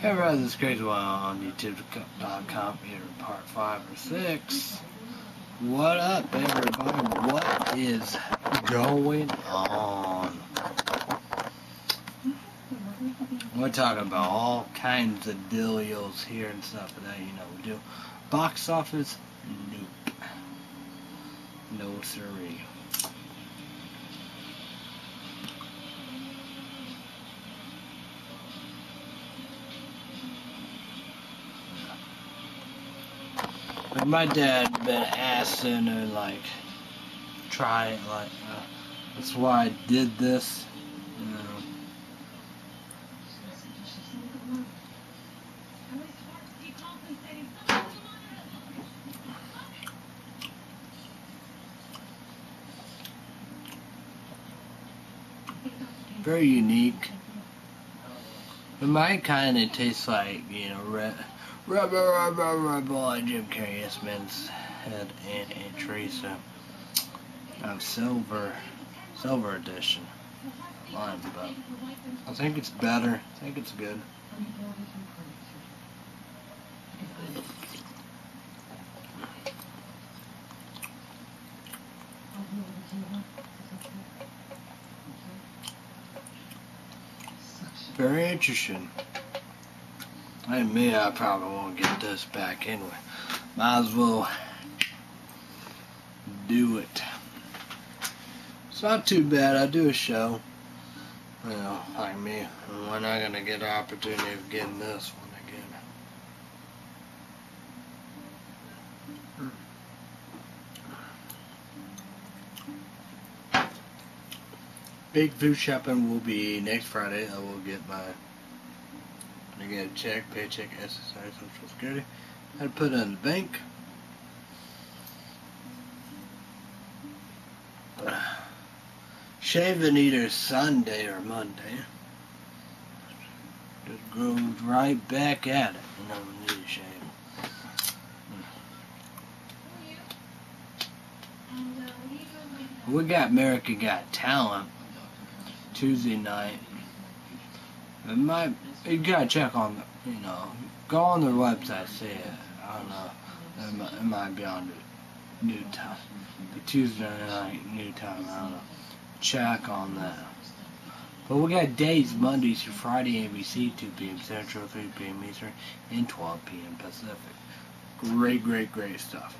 Hey guys, it's CrazyWyatt on YouTube.com here, in part 5 or 6. What up, everybody? What is going on? We're talking about all kinds of deals here and stuff that, you know, we do. Box office? Nope. No siree. My dad been asking to like try it like uh, that's why I did this. You know. Very unique. It might kind of taste like, you know, red, rubber, rubber, rubber, Jim Carrey, yes, head and Aunt Teresa of silver, silver edition but I think it's better. I think it's good. Very interesting. I admit I probably won't get this back anyway. Might as well do it. It's not too bad. I do a show. You know, like me. We're not gonna get an opportunity of getting this one again. Big food shopping will be next Friday. I will get my I get a check, paycheck, SSI, Social Security. I'd put it in the bank. Shaving either Sunday or Monday. Just goes right back at it. You know, need a shave. We got America Got Talent Tuesday night. It might you gotta check on the, you know, go on their website, see it. Uh, I don't know. It might, it might be on the new time, the Tuesday night new time. I don't know. Check on that. But we got days Mondays through Friday, ABC, 2 p.m. Central, 3 p.m. Eastern, and 12 p.m. Pacific. Great, great, great stuff.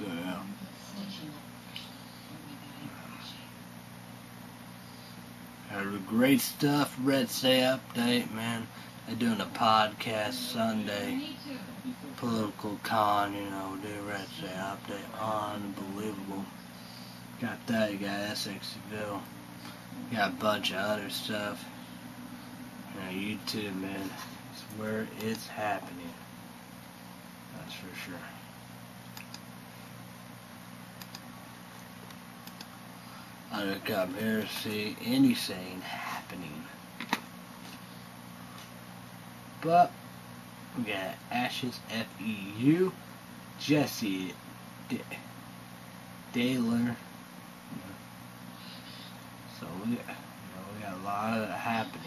Yeah. Had great stuff. Red State update, man. They're doing a podcast Sunday. Political con, you know, do Red State update. Unbelievable. Got that. You got SXEphil. Got a bunch of other stuff. You know, YouTube, man. It's where it's happening. That's for sure. I look up here to see anything happening. But we got Ashes FEU, Jesse D- Daler. So we, you know, we got a lot of happening.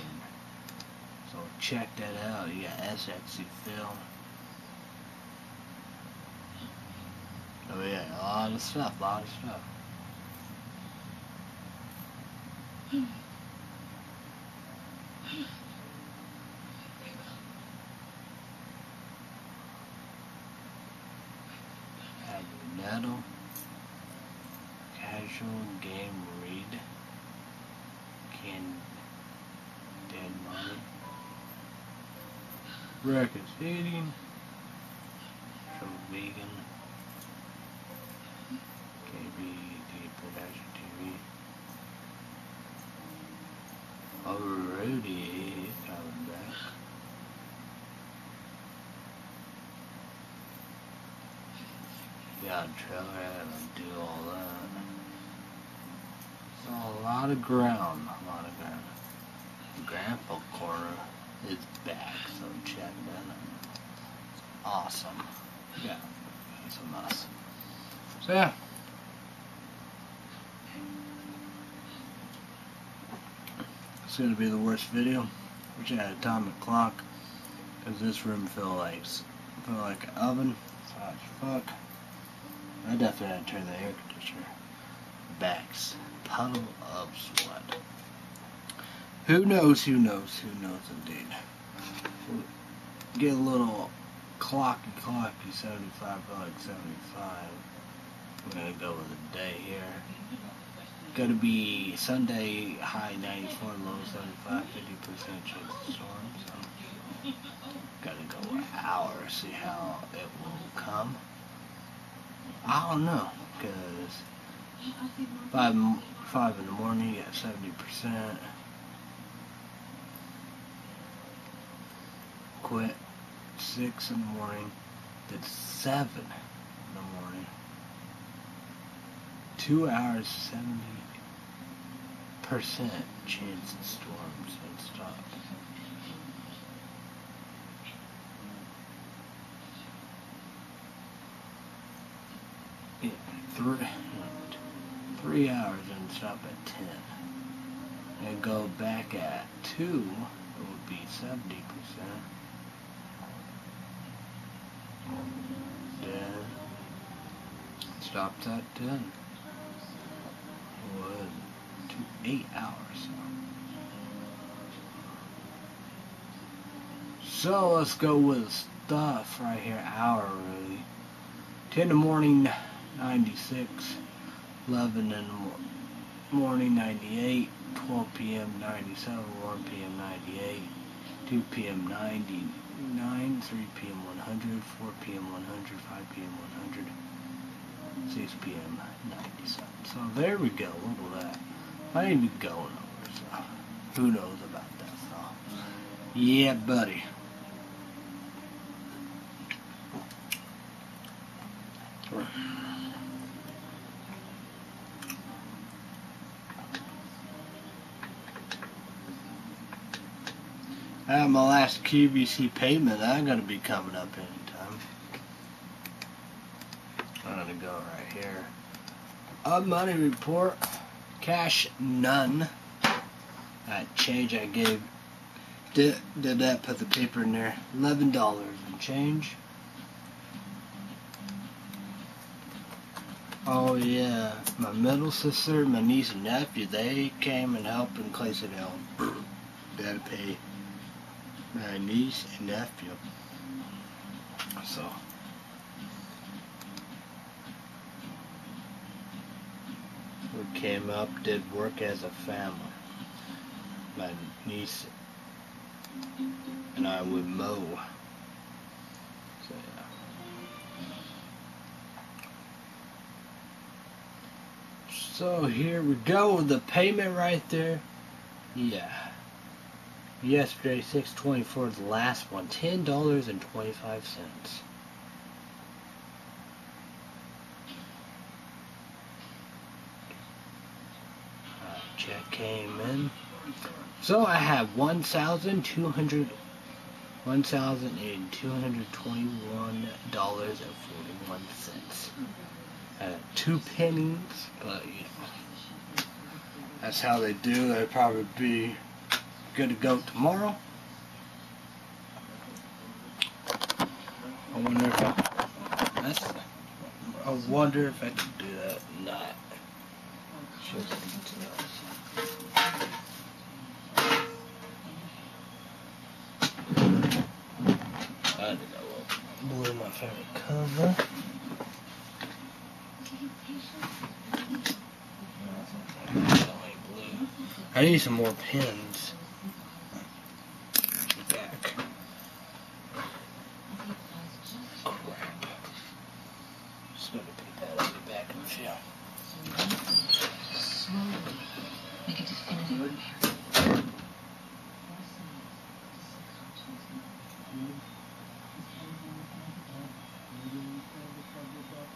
So check that out. You got SXC Film. Oh yeah, a lot of stuff, a lot of stuff. Metal, casual game read, can dead money, records eating, some vegan, production TV. Rudy coming back. Yeah, trailer and do all that. So a lot of ground, a lot of ground. Grandpa Cora is back, so check that out. Awesome. Yeah, it's a mess. So yeah. It's gonna be the worst video. Wish I had a atomic clock. Cause this room feel like feel like an oven. Fuck. I definitely had to turn the air conditioner. Backs. Puddle of sweat. Who knows, who knows, who knows indeed. Get a little clocky clocky 75 like 75. We're gonna go with a day here. Gonna be Sunday high 94, low 75, 50% chance of storm. So gotta go an hour, see how it will come. I don't know, cause five five in the morning, you got 70%. Quit six in the morning, did seven in the morning. Two hours, 70% chance of storms and stuff. Three, three hours and stop at 10. And go back at 2, it would be 70%. Then stopped at 10. Would to 8 hours. So let's go with stuff right here, hour really. 10 in the morning, 96. 11 in the morning, 98. 12 p.m., 97. 1 p.m., 98. 2 p.m., 99. 3 p.m., 100. 4 p.m., 100. 5 p.m., 100. 6 p.m., 97. So there we go. Look at that. I ain't even going over, so who knows about that, so. Yeah, buddy. I have my last QVC payment. I'm gonna be coming up anytime. I'm gonna go right here. A money report. Cash none. That change I gave. Did, did that? Put the paper in there. Eleven dollars and change. Oh yeah, my middle sister, my niece and nephew, they came and helped in Claysonville. They had to pay my niece and nephew. So We came up, did work as a family. My niece and I would mow. So, yeah. So here we go, the payment right there. Yeah. Yesterday, 624, the last one, $10.25. came in. So I have one thousand two hundred, one thousand and two hundred twenty one dollars and forty one cents. Uh, two pennies, but you know, that's how they do. They'd probably be good to go tomorrow. I wonder if I, I wonder if I could do that not. Should I had to go up. Blue, my favorite. I need some more pins.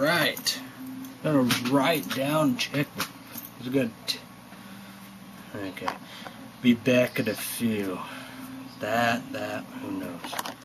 Alright. Gotta write down check. It's a good. Okay. Be back at a few. That, that, who knows.